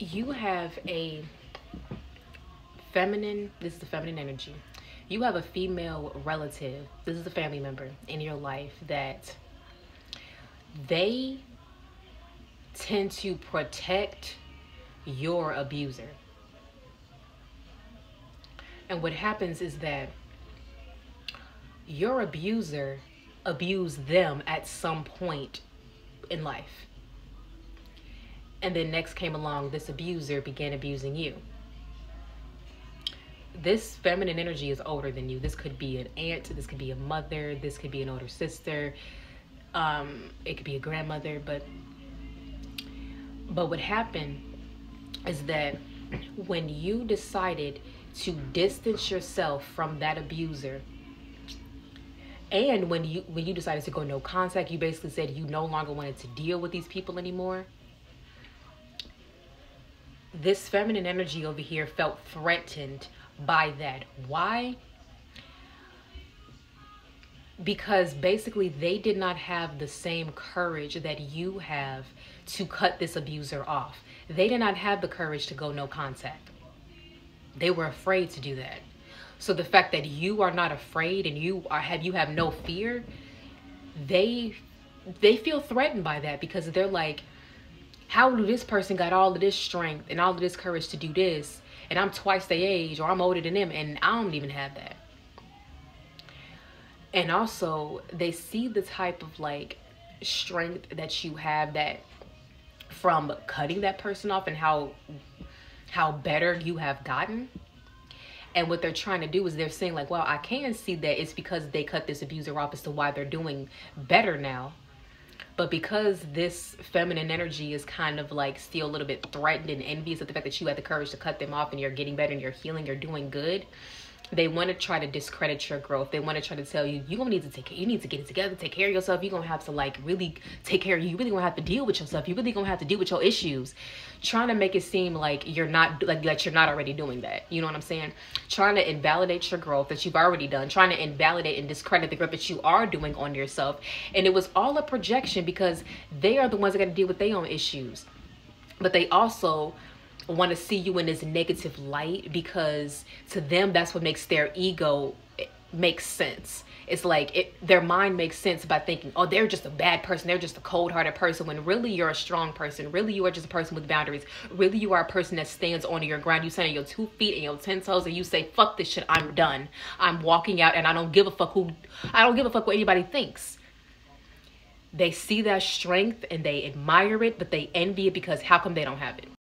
you have a feminine, this is the feminine energy. You have a female relative, this is a family member in your life that they tend to protect your abuser. And what happens is that your abuser abused them at some point in life. And then next came along, this abuser began abusing you. This feminine energy is older than you. This could be an aunt, this could be a mother, this could be an older sister, um, it could be a grandmother, but but what happened is that when you decided to distance yourself from that abuser and when you when you decided to go no contact you basically said you no longer wanted to deal with these people anymore this feminine energy over here felt threatened by that. Why? Because basically they did not have the same courage that you have to cut this abuser off. They did not have the courage to go no contact. They were afraid to do that. So the fact that you are not afraid and you are have you have no fear, they they feel threatened by that because they're like, how do this person got all of this strength and all of this courage to do this, and I'm twice their age or I'm older than them and I don't even have that. And also they see the type of like strength that you have that from cutting that person off and how how better you have gotten and what they're trying to do is they're saying like, well, I can see that it's because they cut this abuser off as to why they're doing better now. But because this feminine energy is kind of like still a little bit threatened and envious of the fact that you had the courage to cut them off and you're getting better and you're healing, you're doing good, they want to try to discredit your growth. They want to try to tell you, you're going to need to take. You need to get it together, take care of yourself. You're going to have to like really take care of you. You really going to have to deal with yourself. You really going to have to deal with your issues. Trying to make it seem like you're not, like that you're not already doing that. You know what I'm saying? Trying to invalidate your growth that you've already done. Trying to invalidate and discredit the growth that you are doing on yourself. And it was all a projection because they are the ones that got to deal with their own issues. But they also want to see you in this negative light because to them that's what makes their ego eh, make sense. It's like it their mind makes sense by thinking oh they're just a bad person. They're just a cold-hearted person when really you're a strong person. Really you are just a person with boundaries. Really you are a person that stands on your ground. You stand on your two feet and your ten toes and you say fuck this shit. I'm done. I'm walking out and i don't give a fuck who i don't give a fuck what anybody thinks. They see that strength and they admire it but they envy it because how come they don't have it